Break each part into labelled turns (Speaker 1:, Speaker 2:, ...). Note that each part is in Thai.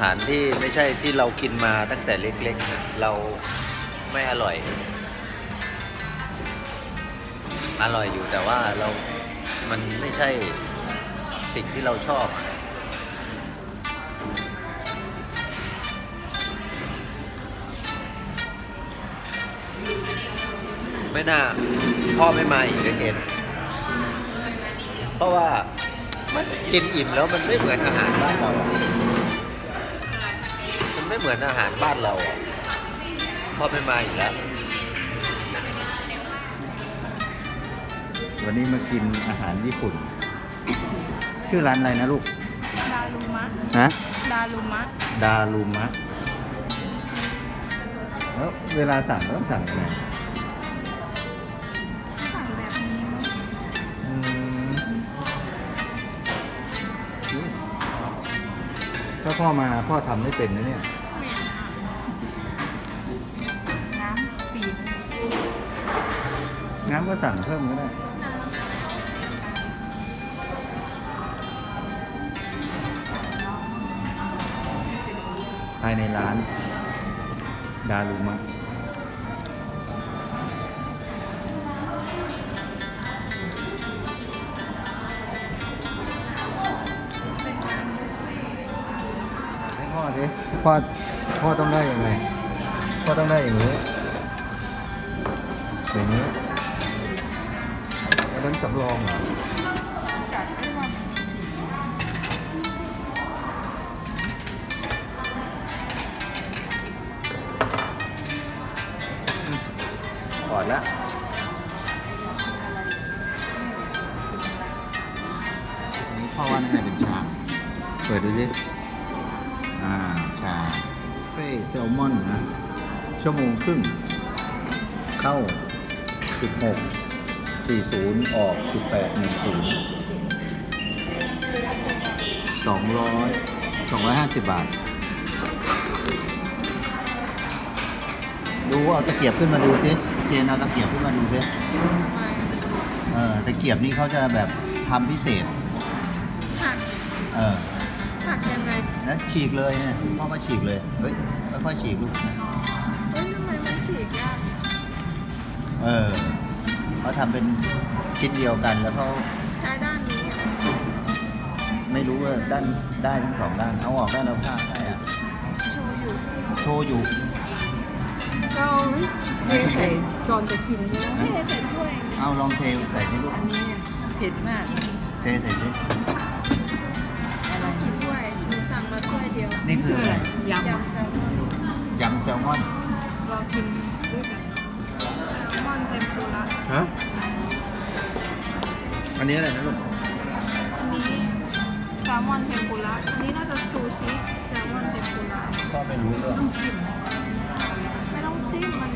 Speaker 1: หารที่ไม่ใช่ที่เรากินมาตั้งแต่เล็กๆนะเราไม่อร่อย อร่อยอยู่แต่ว่าเรา มันไม่ใช่สิ่งที่เราชอบไม่น่าพ่อไม่มาอีกเลยเห็นเพราะว่ามันกินอิ่มแล้วมันไม่เหมือนอาหารบ้านเรา เหมือนอาหารบ้านเราอะพ่อไม่มาอีกแล้ว วันนี้มากินอาหารญี่ปุ่น ชื่อร้านอะไรนะลูก
Speaker 2: ดารุมะ
Speaker 1: ฮะ
Speaker 2: ดารุมะ
Speaker 1: ดารุมะ แล้วเวลาสั่งต้องสั่งยังไง
Speaker 2: สั่งแบบนี้มั้ง
Speaker 1: อืมถ้าพ่อมาพ่อทำไม่เป็นนะเนี่ย ก็สั่งเพิ่มก็ได้ภายในร้าน ดารุมะให้พ่อดิพ่อพ่อต้องได้ยังไงพ่อต้องได้อย่างนี้อย่างนี้ อันนั้นสำรองเหรอ
Speaker 2: จัดได้ว่า
Speaker 1: ถอดแล้วอันนี้พ่อว่าน่าจะเป็นชา เปิดดูสิ อ่า ชาเฟ่แซลมอนนะ ชั่วโมงครึ่ง เข้า 16 40 ออก 18 10 200 250 บาท ดูว่าเอาตะเกียบขึ้นมาดูซิเจนเอาตะเกียบขึ้นมาดูซิ
Speaker 2: ไม่
Speaker 1: เออตะเกียบนี่เขาจะแบบทำพิเศษ
Speaker 2: หัก
Speaker 1: เออ
Speaker 2: หักยังไง
Speaker 1: นั้นฉีกเลยเนี่ยพ่อก็ฉีกเลย เฮ้ยค่อยๆฉีกลูกนะ
Speaker 2: เอ้ยทำไมมันฉีกยาก
Speaker 1: เออ เขาทำเป็นชิ้นเดียวกันแล้วเขา
Speaker 2: ใช้ด้านนี้เหรอ
Speaker 1: ไม่รู้ว่าด้านได้ทั้งสองด้านเอาออกด้านเราผ้าใช่อะ
Speaker 2: โชว์อยู่
Speaker 1: โชว์อยู่
Speaker 2: ก็เทใส่ก่อนจะกินใช่ไหมเทใส่ถ้วย
Speaker 1: เอาลองเทใส่ที่ลูก
Speaker 2: อันนี้เนี่ยเผ็ดมาก
Speaker 1: เทใส่ที่
Speaker 2: อะไรกี่ถ้วยหนูสั่งมาถ้วยเดียว
Speaker 1: นี่คืออะไร
Speaker 2: ยำแซลมอน
Speaker 1: ยำแซลมอน
Speaker 2: ลองกินด้วยกัน
Speaker 1: ฮะอันนี้อะไรนะลูก
Speaker 2: อันนี้แซลมอนเทมปุระอันนี้น่าจะซูชิแซลมอนเทมปุระ
Speaker 1: พ่อไม่รู้เรื่อง
Speaker 2: ไม่ต้องจิ้มมัน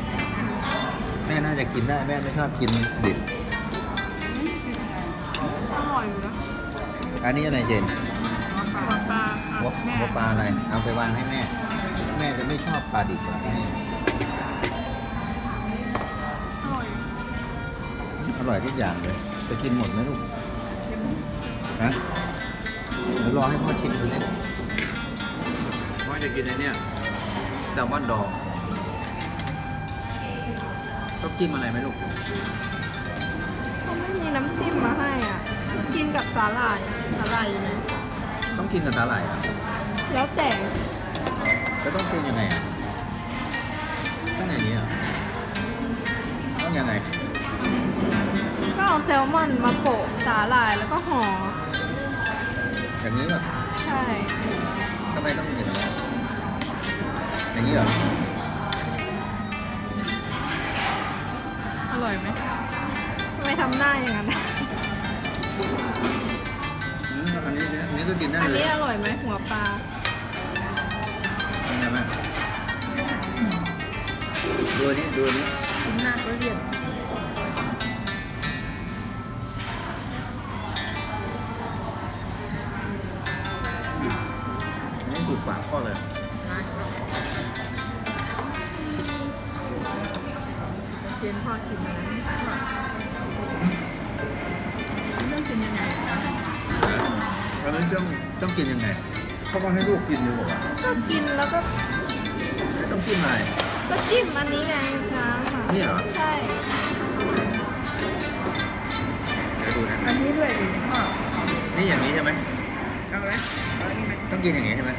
Speaker 1: แม่น่าจะกินได้แม่ไม่ชอบกินดิบ
Speaker 2: อร่อยอยู่นะ
Speaker 1: อันนี้อะไรเจน
Speaker 2: หัวปลาอะ
Speaker 1: หัว
Speaker 2: แม่
Speaker 1: หัวปลาอะไร เอาไปวางให้แม่ แม่จะไม่ชอบปลาดิบหรอกแม่
Speaker 2: ร่อย
Speaker 1: ทุกอย่างเลย จะกินหมดไหมลูกฮะเดี๋ยวรอให้พ่อชิมดูสิพ่อจะกินไอ้นี่แซลมอนดองต้องกินอะไรไหมลูก
Speaker 2: เขาไม่มีน้ำจิ้มมาให้อะ กินกับสาหร่ายสาหร่ายอยู่ไหน
Speaker 1: ต้องกินกับสาหร่ายอะ
Speaker 2: แล้วแต่
Speaker 1: แล้วต้องกินยังไงอะต้องอย่างนี้เหรอะต้องยังไง
Speaker 2: ก็ เอาแซลมอนมาโปะสาหร่ายแล้วก็ห่อ
Speaker 1: อย่างนี้เหรอ
Speaker 2: ใช่
Speaker 1: ทำไมต้องอย่างนี้อะอย่างนี้เหรอ
Speaker 2: อร่อยไหมทำไมทำหน้าอย่างนั้น
Speaker 1: อืมอันนี้เนี่ยอันนี้ก็กินได้
Speaker 2: อัน
Speaker 1: เลย
Speaker 2: นี้อร่อยไหมหัวปลา
Speaker 1: เป็นไงบ้างดูอันนี้ดูอันนี้
Speaker 2: กินหน้าก็เรียน
Speaker 1: ก็ให้ลูกกินเลยบอกว่า
Speaker 2: ก็กินแล้วก็
Speaker 1: ต้องกินอะไร
Speaker 2: ก็จิ้มอันนี้ไงน้ำอะ
Speaker 1: นี่เหรอ
Speaker 2: ใช่
Speaker 1: เดี๋ยวดูนะ
Speaker 3: อันนี้ด้วยดิพ่อ
Speaker 1: นี่อย่างนี้ใช่ไหม
Speaker 3: เอาไหมเอาอันนี้ไหม
Speaker 1: ต้องกินอย่างนี้ใช่ไหม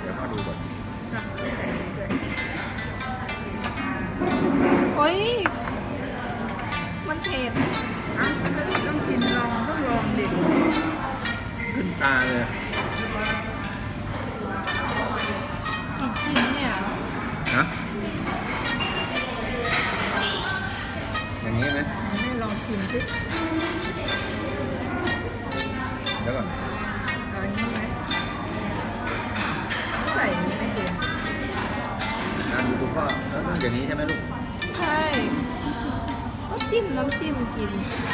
Speaker 1: เดี๋ยวพ่อดูก่อน
Speaker 3: ค่ะใส่อันนี้ด้วย
Speaker 2: โอ้ยมันเผ็ด
Speaker 3: ตา
Speaker 1: เลย
Speaker 2: กี่ชิ้นเนี่ย
Speaker 1: ฮะอย่างนี้ไหม
Speaker 3: แม่ลองชิมสิ
Speaker 1: เดี๋ยวก่อน
Speaker 3: เอาอันนี้ไหมใส่อันนี้ไหมเดียว
Speaker 1: อ่าดูดูพ่อแล้วต้องอย่างนี้ใช่ไหมลูก
Speaker 2: ใช่ ก็จิ้มน้ำจิ้มกินเป็น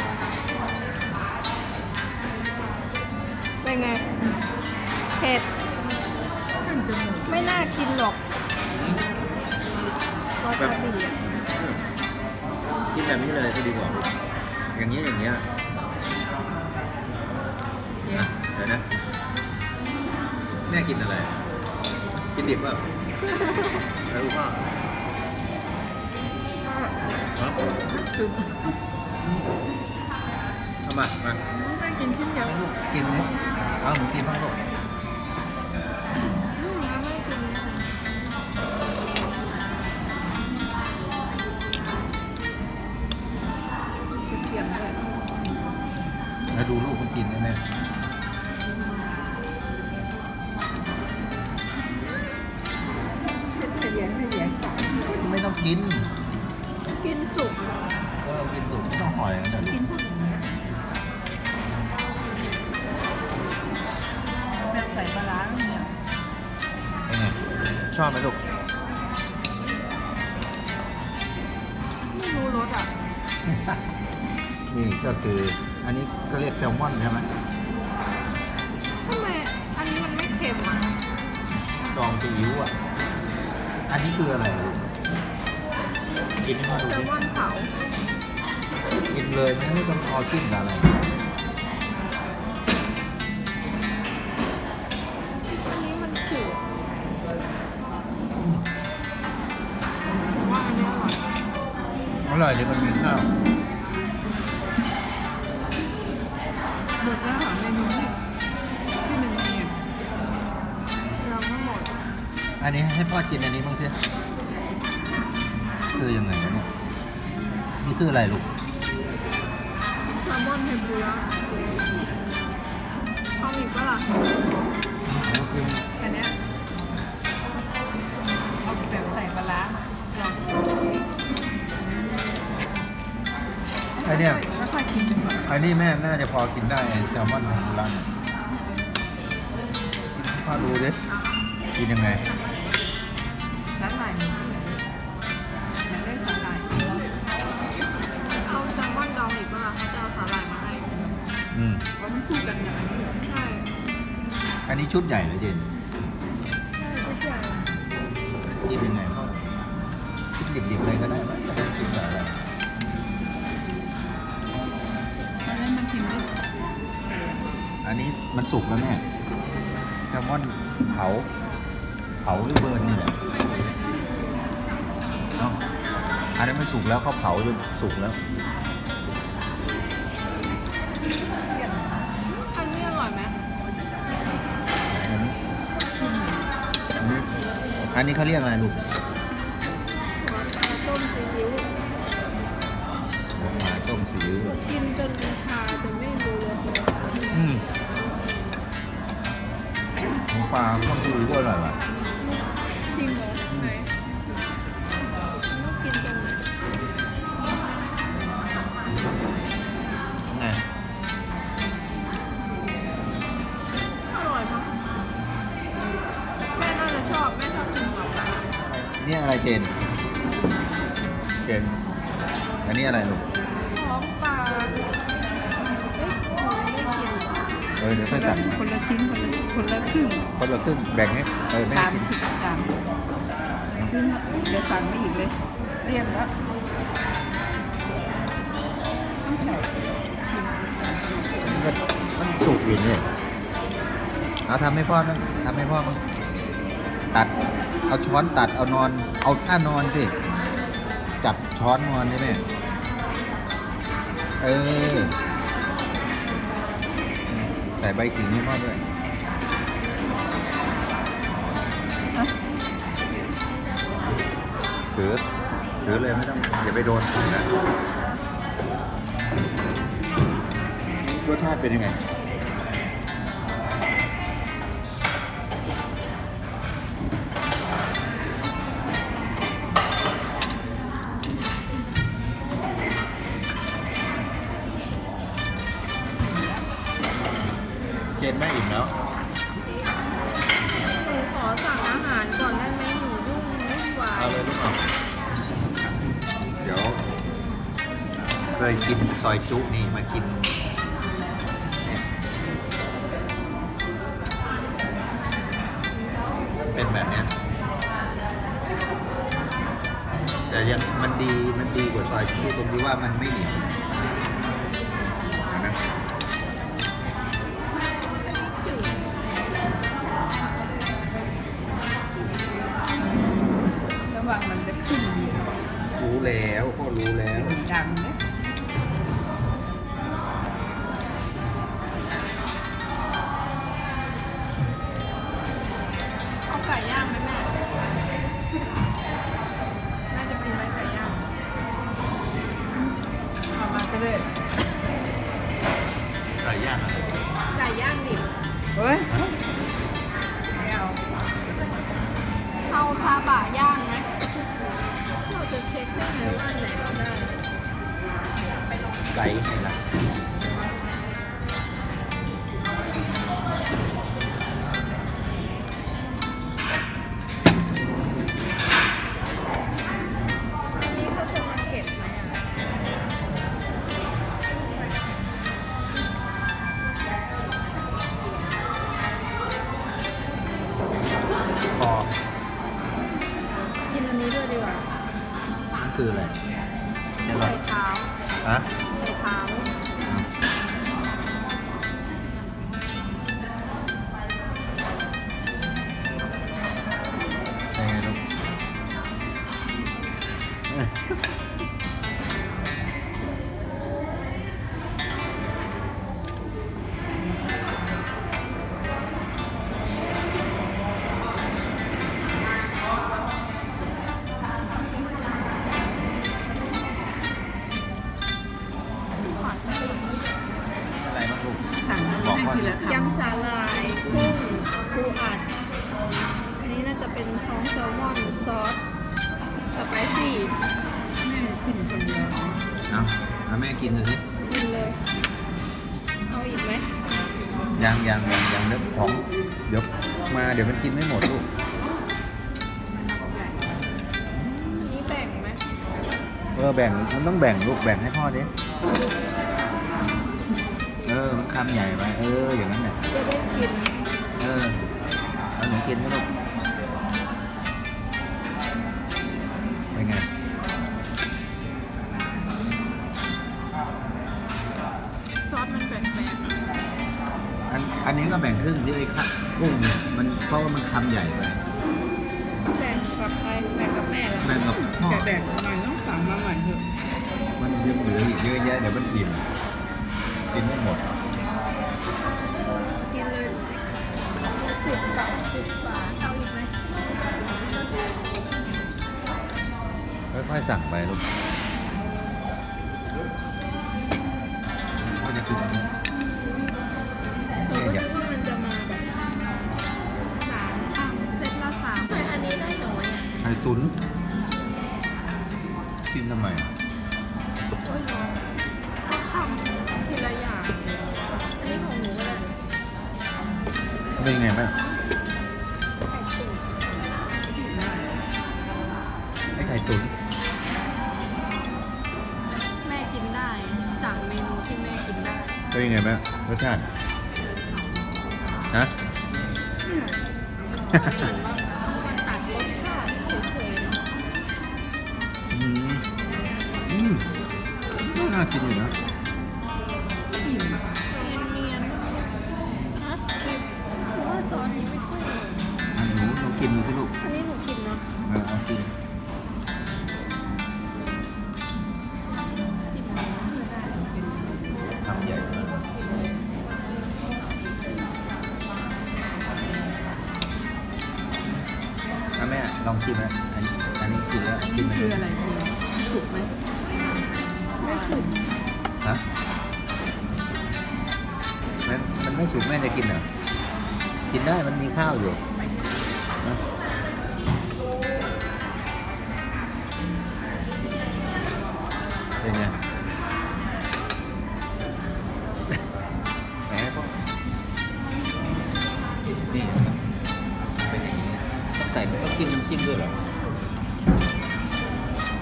Speaker 1: แม่กินอะไร กินดิบเปล่าแล้วดูพ่อ
Speaker 3: ก็
Speaker 1: ฮะ
Speaker 3: คือ
Speaker 1: เอามามา
Speaker 3: แม่กินชิ้นเดียว
Speaker 1: กินนี่เอาหนูกินบ้างลูก
Speaker 2: กิน
Speaker 1: กิน
Speaker 3: สุ
Speaker 1: ก
Speaker 2: ก็
Speaker 1: เรากินสุกไม่ต้องห่อยกันเดี๋ยว
Speaker 3: กินพวกนี้แบบใส่ปลาร้าเนี่ย
Speaker 1: เป็นไงชอบไหมลูก
Speaker 2: ไม่รู้รสอะ
Speaker 1: นี่ก็คืออันนี้ก็เรียกแซลมอนใช่ไหม
Speaker 2: ทำไมอันนี้มันไม่เค็มอะ
Speaker 1: ดองซีอิ๊วอะ อันนี้คืออะไรลูก กินให้พ่อดู
Speaker 2: แซล
Speaker 1: ดิ
Speaker 2: มอนเผา
Speaker 1: กินเลยไม่ไม่ต้องเอาจิ้มกับอะไร
Speaker 2: อันนี้มันจืดผมว่าอันนี้อร่อย
Speaker 1: อร่อยเดี๋ยวมันมีข้าว เนี้ย
Speaker 3: แล้วค่อยกินก่อน
Speaker 1: อันนี้แม่น่าจะพอกินได้ไอ้แซลมอนของร้านพ่อดูดิกินยังไง
Speaker 3: สาหร่ายหนึ่งอยากได้สาหร่าย
Speaker 2: เอาแซลมอนดองอีกปะล่ะเขาจะเอาสาหร่ายมาให้
Speaker 1: อืม
Speaker 3: เพราะมันคู่กันอย่างนี้
Speaker 2: ใช่
Speaker 1: อันนี้ชุดใหญ่เหรอเจน
Speaker 2: ใช่ทุกอย่าง
Speaker 1: กินยังไง มันสุกแล้วแม่แซลมอนเผา เผาหรือเบิร์นนี่แหละเนาะอันนี้นมันสุกแล้วเขาเผาจนสุกแล้ว
Speaker 2: อันนี้อร่อยไหม
Speaker 1: อันนี้อันนี้อันนี้เขาเรียกอะไรลูก
Speaker 2: ปลาต้มซีอิ๊วก็
Speaker 1: อร่อยว่ะ
Speaker 2: จริงเหรอไหนต้องกินตรงไหน
Speaker 1: ไง
Speaker 2: อร่อยปะแม่น่าจะชอบ แม่ชอบกินหัวปลา
Speaker 1: นี่อะไรเจน เจน อันนี้อะไรลูก
Speaker 2: ท้องปลาเอ๊ะหนูไม่กิน
Speaker 1: เออเดี๋ยวค่อยสั่งมา
Speaker 3: คนละชิ้นคนละคนละครึ่ง
Speaker 1: คนละครึ่งแบ่งให้เออแม่
Speaker 3: สาม
Speaker 1: กิน
Speaker 3: ชิ้นสามซึ่งเดี๋ยวสั่งไม่อีกเลยเรียบแล้วต้องใส่ชิม
Speaker 1: มันก็มันสุกกวินเนี่ยเอาทำให้พ่อมั้งทำให้พ่อมั้งตัดเอาช้อนตัดเอานอน เอาท่านอนสิจับช้อนนอนนี่แม่เออใส่ใบขิงให้พ่อด้วย ถือถือเลยไม่ต้องอย่าไปโดนนะรสชาติเป็นยังไง เป็นแบบเนี้ยแต่ยังมันดีมันดีกว่าซอยชูตรงที่ว่ามันไม่เหนียว
Speaker 2: เอ คืออะ
Speaker 1: ไรเนี่ยเหรอ
Speaker 2: ใส่เท้า
Speaker 1: ฮะ ยัง
Speaker 2: ยัง
Speaker 3: ยั
Speaker 1: งยังเดี๋ยวของเดี๋ยวมาเดี๋ยวมันกินไม่หมดลูก
Speaker 2: อันนี้แบ่งไหม
Speaker 1: เออแบ่งมันต้องแบ่งลูกแบ่งให้พ่อดิเออมันคำใหญ่ไปเอออย่างนั้นแหละ
Speaker 2: จะได้กิน
Speaker 1: เออเอาหนูกินไหมลูก เนี่ยมันเพราะว่ามันคำใหญ่ไป
Speaker 2: แบ่งกับใครแบ่งกับแม่เหรอ
Speaker 1: แบ่งกับพ่อ
Speaker 3: แต่แบ่งหน่อยต้องสั่งมาใหม่เถอะ
Speaker 1: มันยังเหลืออีกเยอะแยะเดี๋ยวมันอิ่มกินไม่หมด
Speaker 2: กินเลยสิบบาทสิบบาทเอาอีกไหม
Speaker 1: ค่อยๆสั่งไปลูกก็จะกิน
Speaker 2: เป็
Speaker 1: นยังไงบ้างรสชาติฮะ
Speaker 2: ถือว่ามันตัดรสชาติเฉยๆเนาะ
Speaker 1: อืมอืมก็น่ากินอยู่นะ ลองชิมนะอันนี้อันนี้กินแล้ว
Speaker 3: อัน
Speaker 1: กิ
Speaker 3: นี้
Speaker 1: นมา
Speaker 3: คื
Speaker 1: ดู
Speaker 3: ออะไรเจ๊สุกไหม
Speaker 2: ไม่สุก
Speaker 1: ฮะมันมันไม่สุกแม่จะกินเหรอกินได้มันมีข้าวอยู่ ส่ต้องกินน้ำจิ้มด้วยเหรอ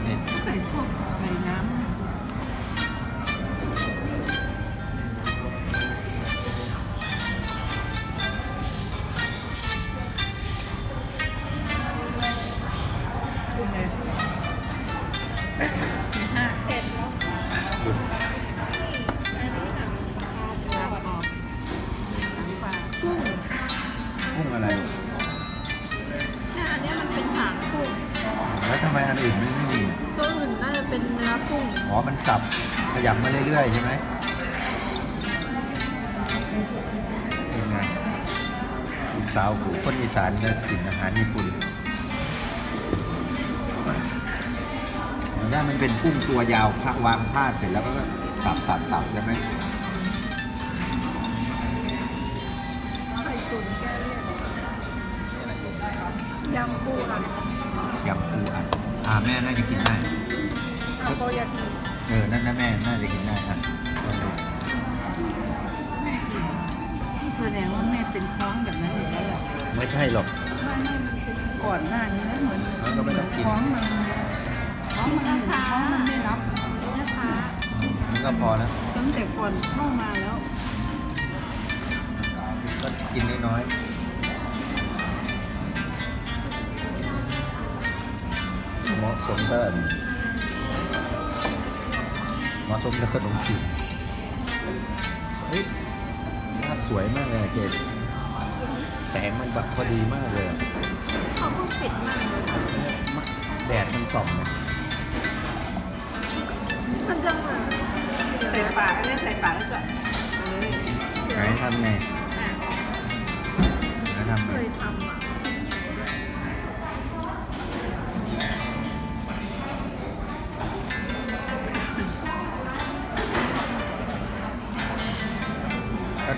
Speaker 1: นี่
Speaker 3: ใส่พวกใส่น้ำ
Speaker 1: สับขยับมาเรื่อยๆใช่ไหมเป็นไงลูกสาวกูคนอีสานเนี่ยกินอาหารญี่ปุ่นแล้วมันเป็นกุ้งตัวยาวพักวางพาดเสร็จแล้วก็สับสับสับใช่ไหม
Speaker 2: ไข่ตุ๋นแก้เลี่ยนยำปูอัด
Speaker 1: ยำปูอัดอ่าแม่น่าจะกินได้
Speaker 2: ทาโกยากิ
Speaker 1: เออ นั่นนะแม่ น่าจะกินได้อะลองดู
Speaker 3: แม่กินแสดงว่าแม่เป็นท้องแบบนั้นอยู่แล้วแหละ
Speaker 1: ไม่ใช่หรอก
Speaker 3: ไม่ไม่มันเป็นก่อนหน้านี้นะเหมือน
Speaker 1: แล้วก็ไม่ต้องกิน
Speaker 3: ท้องมันท้องมันท้องมันไม่รับ
Speaker 2: นะคะ
Speaker 1: มันก็พอแล้ว
Speaker 3: ตั้งแต่ก่อนเข้ามาแล้ว
Speaker 1: ก็กินน้อยๆเหมาะสมกับเห มาะสมกับขนมจีบเฮ้ยภาพสวยมากเลยอะเจนแสงมันแบบพอดีมากเลยอะ
Speaker 2: เขาเพิ่งปิดมากเลยค่ะ
Speaker 1: แดดมันส่องเลย
Speaker 2: มันจะเหมือน
Speaker 3: ใส่ปากไม่ได้ใส่ปากแล้วก็เลย
Speaker 1: ไหนทำไงไหนทำ
Speaker 2: เค
Speaker 1: ไง
Speaker 2: ยทำอะ